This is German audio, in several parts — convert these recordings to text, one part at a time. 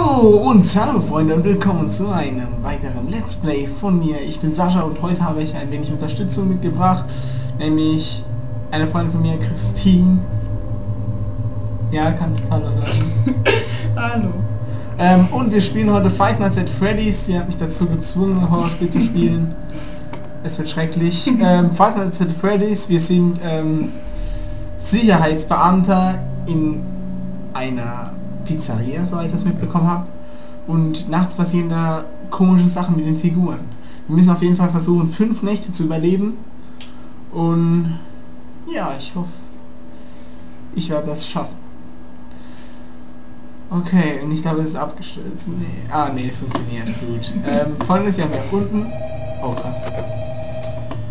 So, und hallo Freunde und willkommen zu einem weiteren Let's Play von mir. Ich bin Sascha und heute habe ich ein wenig Unterstützung mitgebracht, nämlich eine Freundin von mir, Christine. Ja, kannst du Hallo sagen. Hallo. Ähm, und wir spielen heute Five Nights at Freddy's. Sie hat mich dazu gezwungen, ein Horrorspiel zu spielen. Es wird schrecklich. Ähm, Five Nights at Freddy's, wir sind ähm, Sicherheitsbeamter in einer Pizzeria, soweit ich das mitbekommen habe. Und nachts passieren da komische Sachen mit den Figuren. Wir müssen auf jeden Fall versuchen, fünf Nächte zu überleben. Und ja, ich hoffe, ich werde das schaffen. Okay, und ich glaube, es ist abgestürzt. Nee. Ah, nee, es funktioniert. Gut. Ähm, folgendes, wir ja unten... Oh, krass.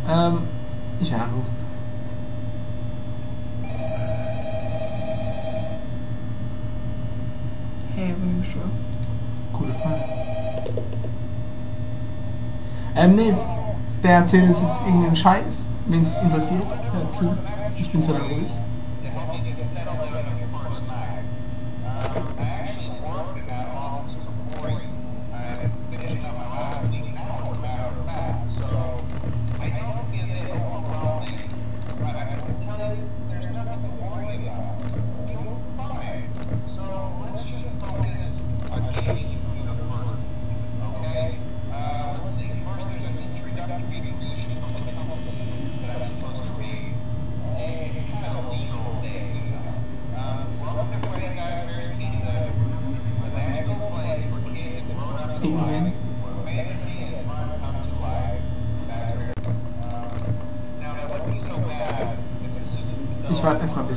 Ähm, ich werde anrufen. Hey. Gute Frage. Ähm, nee, der erzählt jetzt irgendeinen Scheiß, wenn es interessiert. Hört zu. Ich bin so ruhig.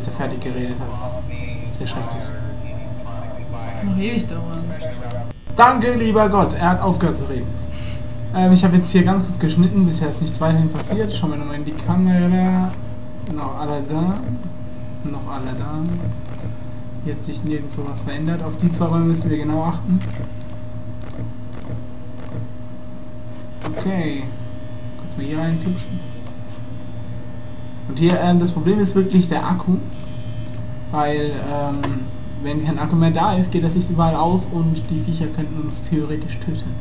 Bis der fertig geredet hat. Sehr schrecklich. Das kann noch ewig dauern. Danke, lieber Gott, er hat aufgehört zu reden. Ähm, ich habe jetzt hier ganz kurz geschnitten, bisher ist nichts weiterhin passiert. Schauen wir nochmal in die Kamera. Noch alle da. Noch alle da. Hier hat sich nirgendwo was verändert. Auf die zwei Räume müssen wir genau achten. Okay. Kurz mal hier reinklipschen. Und hier, ähm, das Problem ist wirklich der Akku. Weil, ähm, wenn kein Akku mehr da ist, geht das nicht überall aus und die Viecher könnten uns theoretisch töten.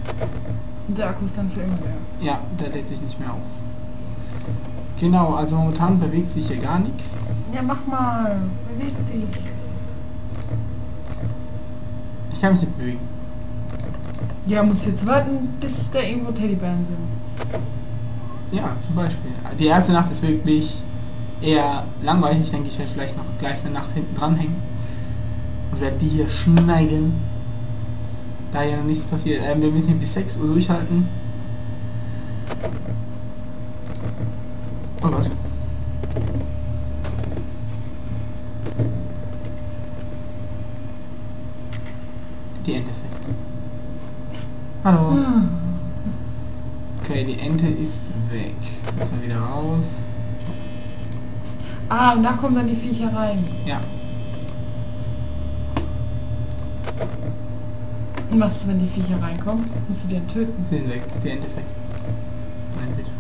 Und der Akku ist dann für immer leer. Ja, der lädt sich nicht mehr auf. Genau, also momentan bewegt sich hier gar nichts. Ja, mach mal. Beweg dich. Ich kann mich nicht bewegen. Ja, muss jetzt warten, bis da irgendwo Teddybären sind. Ja, zum Beispiel. Die erste Nacht ist wirklich eher langweilig. Ich denke, ich werde vielleicht noch gleich eine Nacht hinten dranhängen. Und werde die hier schneiden. Da ja noch nichts passiert. Ähm, wir müssen hier bis 6 Uhr durchhalten. Oh Gott. Die Ente ist weg. Hallo. Ah, und da kommen dann die Viecher rein. Ja. Und was ist, wenn die Viecher reinkommen? Musst du die dann töten? Sie sind weg. Die Ente ist weg. Nein, bitte.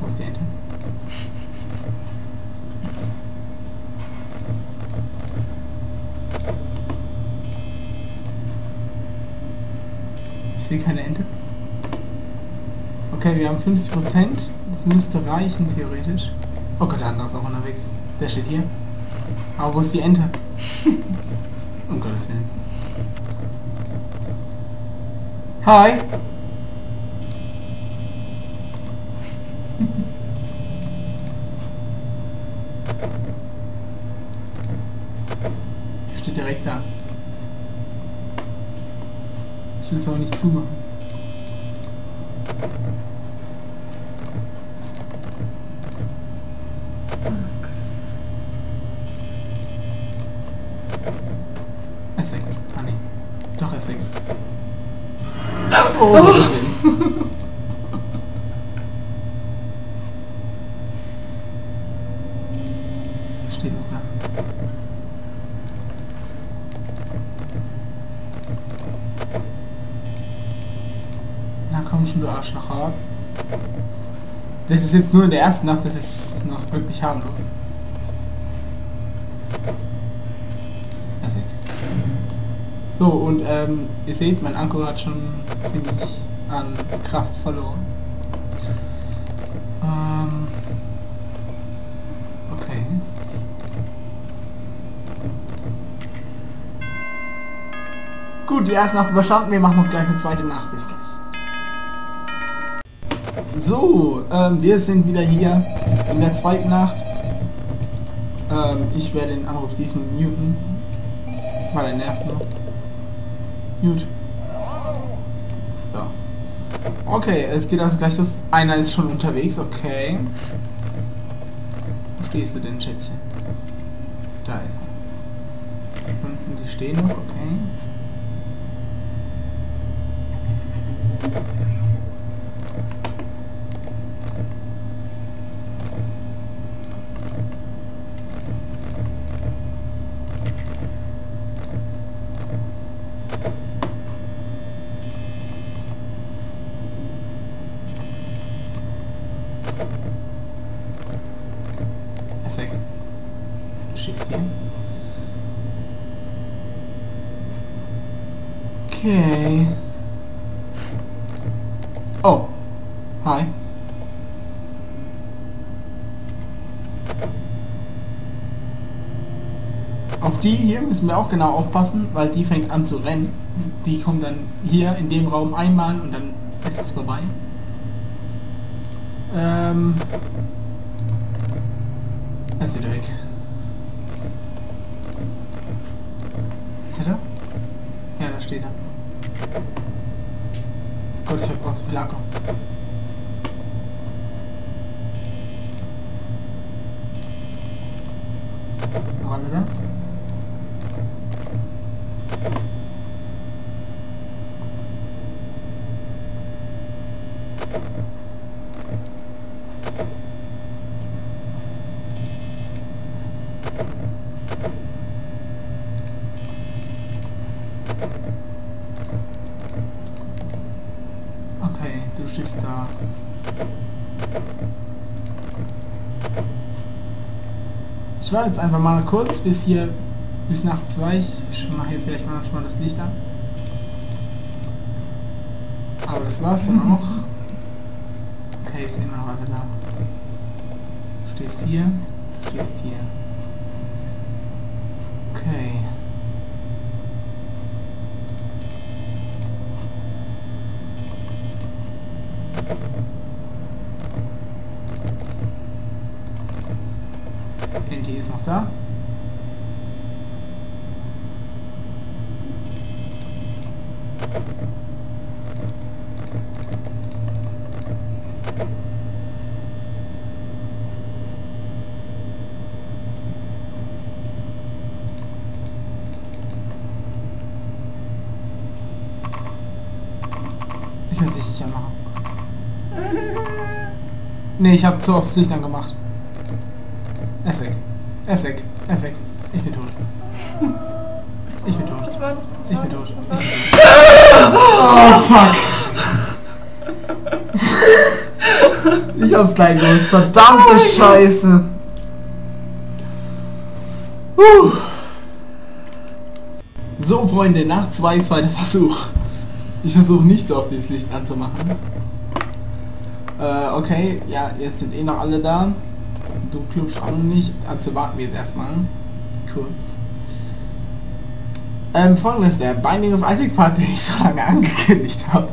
Wo ist die Ente? Ich sehe keine Ente. Wir haben 50%. Das müsste reichen, theoretisch. Oh Gott, der andere ist auch unterwegs. Der steht hier. Aber wo ist die Ente? um Gottes Willen. Hi! Steht direkt da. Ich will es aber nicht zumachen. Ist weg. Ah nee. Doch, ist weg. Oh. Er Steht noch da. Na komm schon, du Arschloch. Das ist jetzt nur in der ersten Nacht, das ist noch wirklich harmlos. Er ist weg. So, und ähm, ihr seht, mein Akku hat schon ziemlich an Kraft verloren. Ähm, okay. Gut, die erste Nacht überstanden. Wir machen noch gleich eine zweite Nacht. Bis gleich. So, ähm, wir sind wieder hier in der zweiten Nacht. Ähm, ich werde den Anruf diesmal muten, weil er nervt noch. Mute. So. Okay, es geht also gleich los. Einer ist schon unterwegs, okay. Wo stehst du denn, Schätzchen? Da ist er. Ansonsten, die stehen noch, okay. Er ist weg. Du schießt hier. Okay. Oh. Hi. Auf die hier müssen wir auch genau aufpassen, weil die fängt an zu rennen. Die kommt dann hier in dem Raum einmal und dann ist es vorbei. Ähm. Er ist wieder weg. Ist er da? Ja, da steht er. Gott, ich hab auch zu viel Akku. Noch alle da? Okay, du stehst da. Ich warte jetzt einfach mal kurz bis hier bis nach zwei. Ich mache hier vielleicht mal das Licht an. Aber das war's dann auch. Okay, ist immer noch alle da. Du stehst hier, du stehst hier. Okay. Andy ist noch da. Ich sich sicher machen. Nee, ich habe so aufs Licht angemacht. Fuck! ich hab's gleich gewusst. Verdammte Oh, Scheiße. Huh. So, Freunde, nach zwei, zweiter Versuch. Ich versuche nicht so auf dieses Licht anzumachen. Äh, okay, ja, jetzt sind eh noch alle da. Du klubst auch noch nicht, also warten wir jetzt erstmal. Kurz. Ähm, folgendes, der Binding of Isaac Part, den ich so lange angekündigt habe,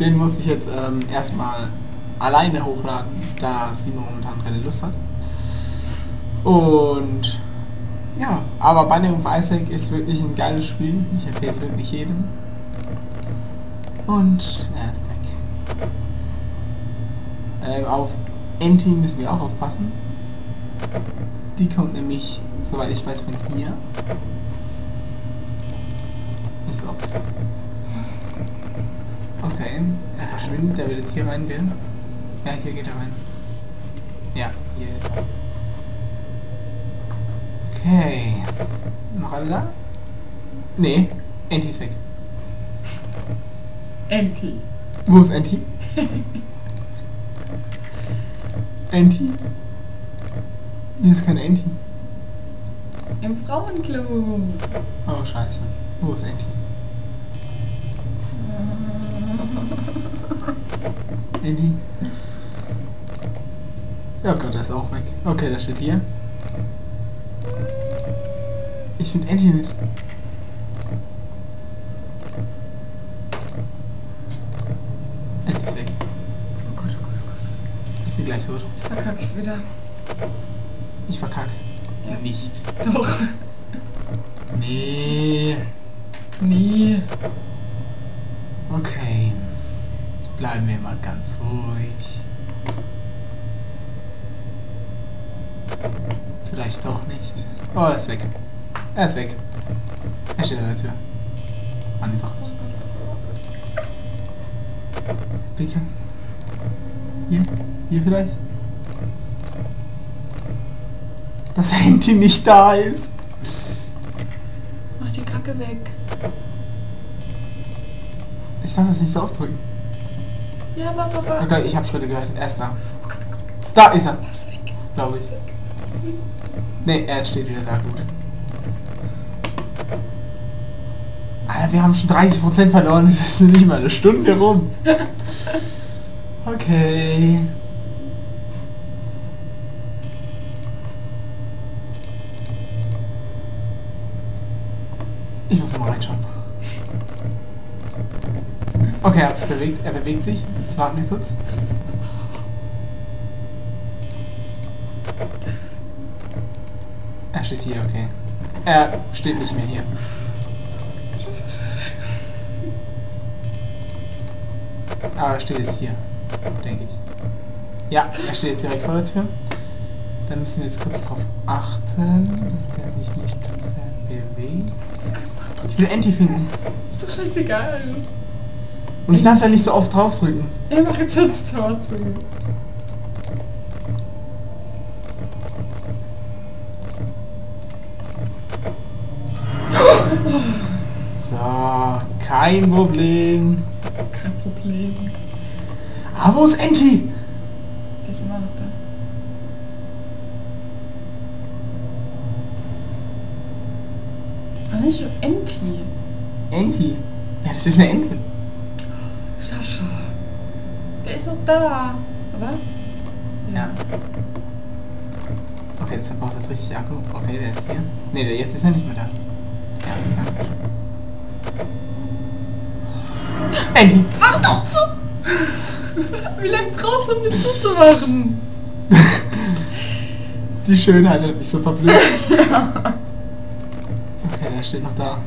den muss ich jetzt ähm, erstmal alleine hochladen, da Simon momentan keine Lust hat. Und ja, aber Binding of Isaac ist wirklich ein geiles Spiel. Ich empfehle es wirklich jedem. Und er ist weg. Ähm, auf Enti müssen wir auch aufpassen. Die kommt nämlich, soweit ich weiß, von hier. Ist so. Okay, er verschwindet, der will jetzt hier reingehen. Ja, hier geht er rein. Ja, hier ist er. Okay. Noch alle da? Nee, Enti ist weg. Enti. Wo ist Enti? Enti? Hier ist kein Enti. Im Frauenklo. Oh, scheiße. Wo ist Enti? Enti? Ja Gott, der ist auch weg. Okay, der steht hier. Ich finde Enti nicht. Enti ist weg. Oh Gott, oh Gott, oh Gott. Ich bin gleich tot. Verkack ich's wieder. Ich verkack. Ja. Nicht. Doch. Nee. Nee. Okay. Jetzt bleiben wir mal ganz ruhig. Vielleicht doch nicht. Oh, er ist weg. Er ist weg. Er steht an der Tür. Ah, doch nicht. Bitte. Hier? Hier vielleicht? Dass Handy nicht da ist. Mach die Kacke weg. Ich darf das nicht so aufdrücken. Ja, aber, aber. Okay, ich habe Schritte gehört. Er ist da. Oh oh Gott, Da ist er. Glaube ich. Nee, er steht wieder da. Gut. Alter, wir haben schon 30% verloren. Es ist nicht mal eine Stunde rum. Okay. Ich muss mal reinschauen. Okay, er hat sich bewegt. Er bewegt sich. Jetzt warten wir kurz. Er steht hier, okay. Er steht nicht mehr hier. Aber er steht jetzt hier, denke ich. Ja, er steht jetzt direkt vor der Tür. Dann müssen wir jetzt kurz darauf achten, dass der sich nicht bewegt. Ich will Anti finden. Ist doch scheißegal. Und ich darf da nicht so oft draufdrücken. Er macht jetzt schon das Tor zu. So, kein Problem. Kein Problem. Ah, wo ist Anti? Der ist immer noch da. Aber nicht schon Enti. Anti. Ja, das ist eine Ente. Sascha. Der ist noch da, oder? Ja. Okay, jetzt verbraucht jetzt richtig Akku. Okay, der ist hier. Ne, der jetzt ist er nicht mehr da. Ja, danke. Andy! Mach doch zu! Wie lange brauchst du, um das zuzumachen? Die Schönheit hat mich so verblüfft. Okay, der steht noch da.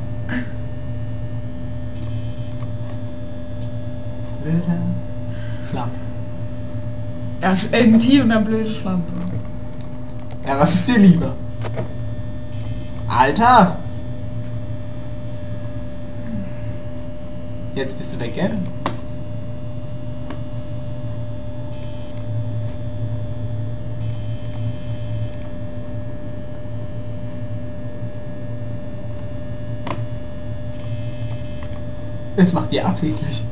Blöder Schlamp. Ja, Enti und eine blöde Schlampe. Ja, was ist dir lieber? Alter! Jetzt bist du weg, gell? Das macht ihr absichtlich.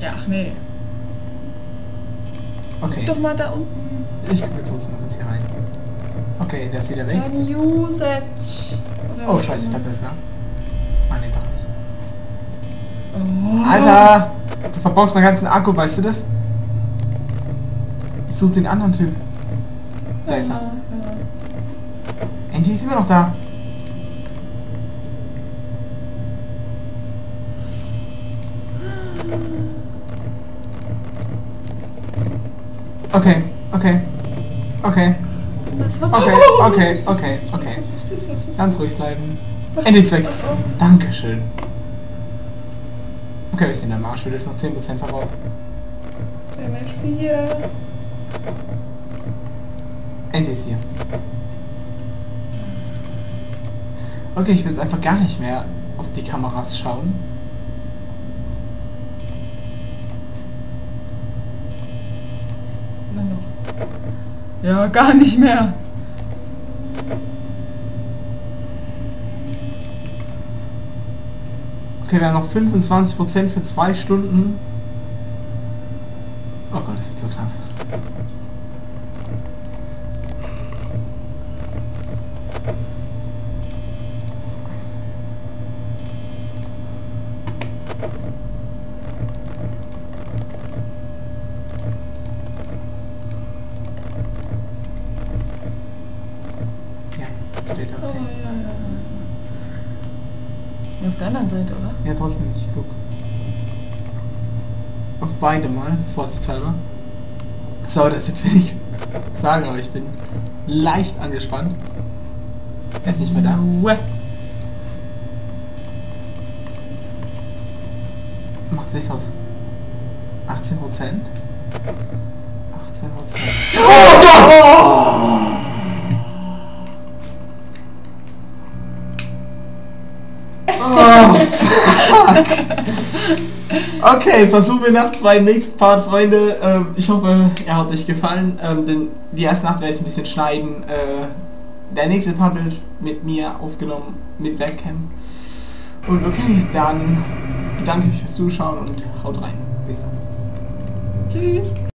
Ja, ach nee. Okay. Guck doch mal da unten. Ich gucke jetzt mal kurz hier rein. Okay, der ist wieder weg. Dein Usage. Oder Oh scheiße, ich dachte, das ist da. Ah, nee, doch nicht. Oh. Alter! Du verbrauchst meinen ganzen Akku, weißt du das? Ich suche den anderen Typ. Da ist er. Ja, ja. Andy ist immer noch da. Okay, okay, okay. Okay, okay, okay, okay. Ganz ruhig bleiben. Ist weg. Dankeschön. Okay, wir sind am Arsch. Wir dürfen noch 10% verbrauchen. Level 4. Andy ist hier. Okay, ich will jetzt einfach gar nicht mehr auf die Kameras schauen. Nur noch. Ja, gar nicht mehr. Okay, wir haben noch 25% für zwei Stunden. Oh Gott, das wird so knapp. Steht Oh, okay. ja, ja, ja. Ja, Auf der anderen Seite, oder? Ja, trotzdem, ich guck. Auf beide mal, vorsichtshalber. So, das jetzt will ich sagen, aber ich bin leicht angespannt. Er ist nicht mehr da. Macht sich aus. 18 Prozent. 18 Prozent. Okay, versuchen wir nach zwei nächsten Part, Freunde. Ähm, ich hoffe, er hat euch gefallen. Ähm, denn die erste Nacht werde ich ein bisschen schneiden. Äh, der nächste Part wird mit mir aufgenommen, mit Webcam. Und okay, dann bedanke ich fürs Zuschauen und haut rein. Bis dann. Tschüss.